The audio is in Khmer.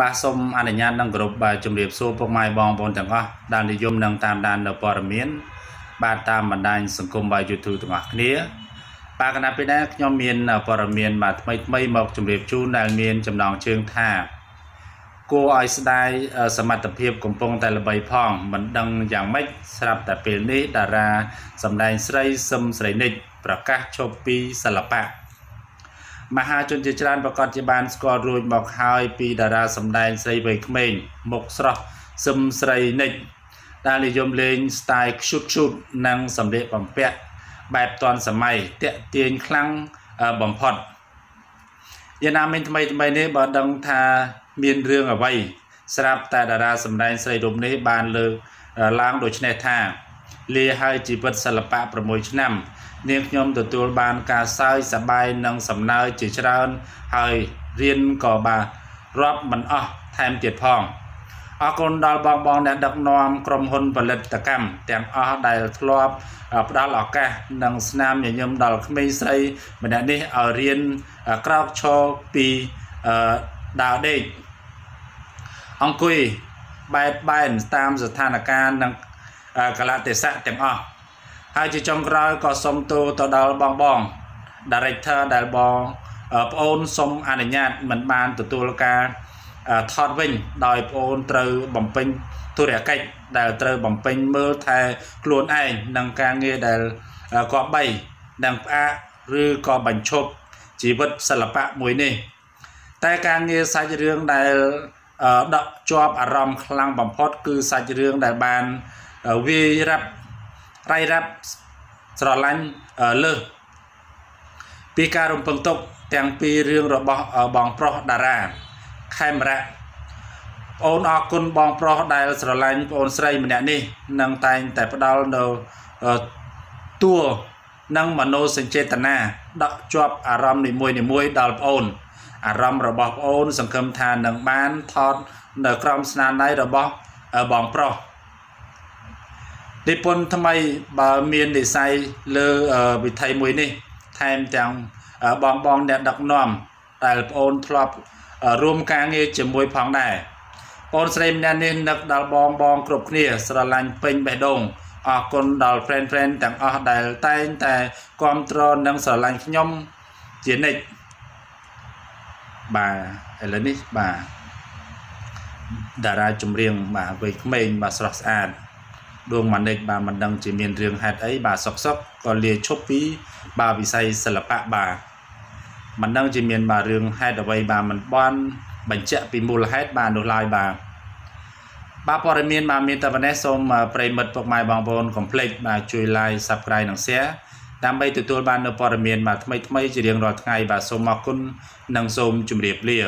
បាទសូមអនុញ្ញាតនឹងគោរពបាទជំរាបសួរពុកម៉ែបងប្អូនទាំងអស់ដែលនិយមនឹងតាមដាននៅព័ត៌មាន បាទតាមបណ្ដាញសង្គមបាទ YouTube ទាំងអស់គ្នាបាទគណៈពេលនេះខ្ញុំមានព័ត៌មានបាទថ្មីថ្មីមកជម្រាបជូនដែលមានចំណងជើងថាគួរឲ្យស្ដាយសមត្ថភាពកំពុងតែល្បីផងមិនដឹងយ៉ាងម៉េចស្រាប់តែពេលនេះតារាសម្ដែងស្រីសឹមស្រីនិចប្រកាសឈប់ពីសិល្បៈ មហាជនជាច្រើនប្រកាសជាបានស្គាល់រួចមកហើយពីតារាសម្ដែងស្រីវ័យក្មេងមុខស្រស់សឹមស្រីនិចដែលនិយមលេងស្ទាយខ្ជុតខ្ជុតនិងសម្លៀកបំពាក់បែបទាន់សម័យតាក់ទាញខ្លាំងបំផុតយ៉ាងណាមិញថ្មីថ្មីនេះបើដឹងថាមានរឿងអ្វីស្រាប់តែតារាសម្ដែងស្រីរូបនេះបានលើកឡើងដូចនេះថា លាហើយជីវិតសិល្បៈ6ឆ្នាំ នាងខ្ញុំទទួលបានការសើចសប្បាយនិងសំណើជាច្រើនហើយរៀនក៏បានរាប់មិនអស់ថែមទៀតផងអរគុណដល់បងបងអ្នកដឹកនាំក្រុមហ៊ុនផលិតកម្មទាំងអស់ដែលធ្លាប់ផ្ដល់ឱកាសនិងស្នាមញញឹមដល់ក្មេងស្រីម្នាក់នេះឲ្យរៀនក្រោកឈរពីដាវដេកអង្គុយបែបបែនតាមស្ថានភាពនិង កលៈទេសៈទាំងអស់ហើយជាចុងក្រោយក៏សូមទូទៅដល់បងបង director ដែលបងប្អូនសូមអនុញ្ញាតមិនបានទទួលការថតវិញដោយប្អូនត្រូវបំពេញធុរកិច្ចដែលត្រូវបំពេញមើលថែខ្លួនឯងនិងការងារដែលគប្បីនិងផ្អាកឬក៏បញ្ឈប់ជីវិតសិល្បៈមួយនេះ តែការងារសាច់រឿងដែលដកជាប់អារម្មណ៍ខ្លាំងបំផុតគឺសាច់រឿងដែលបាន វាយរ៉ាប់រៃរ៉ាប់ស្រឡាញ់លើសពីការរំពឹងទុកទាំងពីររឿងរបស់បងប្រុសតារាខេមរៈអូនអរគុណបងប្រុសដែលស្រឡាញ់បងស្រីម្នាក់នេះនឹងតែងតែផ្ដល់នៅតួនិងមโนសញ្ចេតនាដកជាប់អារម្មណ៍នីមួយៗដល់បងអូនអារម្មណ៍របស់បងអូន សង្ឃឹមថានឹងបានថតនៅក្រោមស្នាដៃរបស់បងប្រុស និពន្ធថ្មីបើមាននិស័យលើវិថីមួយនេះ ថែមទាំងបងបងអ្នកដឹកនាំដែលប្អូនធ្លាប់រួមការងារជាមួយផងដែរបងស្រីម្នាក់នេះនឹកដល់បងបងគ្រប់គ្នាស្រឡាញ់ពេញបេះដូងអរគុណដល់ friend friend ទាំងអស់ដែលតែងតែគ្រប់គ្រងនិងស្រឡាញ់ខ្ញុំជានិច្ចបាទឥឡូវនេះបាទតារាចម្រៀងបាទវ័យក្មេងបាទស្រស់ស្អាត ដួងម៉ានិចបាទមិនដឹងជាមានរឿងហេតុអីបាទសុកសុកក៏លាឈប់ពីបាទវិស័យសិល្បៈបាទមិនដឹងជាមានបាទរឿងហេតុអ្វីបាទមិនបានបញ្ជាក់ពីមូលហេតុបាទនោះឡើយបាទបាទព័ត៌មានបាទមានតែប៉ុណ្ណេះសូមប្រិមិត្តពុកម៉ែបងប្អូនកុំភ្លេចបាទជួយ like subscribe និង share ដើម្បីទទួលបាននូវព័ត៌មានបាទថ្មីៗជារៀងរាល់ថ្ងៃបាទសូមអរគុណនិងសូមជម្រាបលា